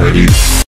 reality.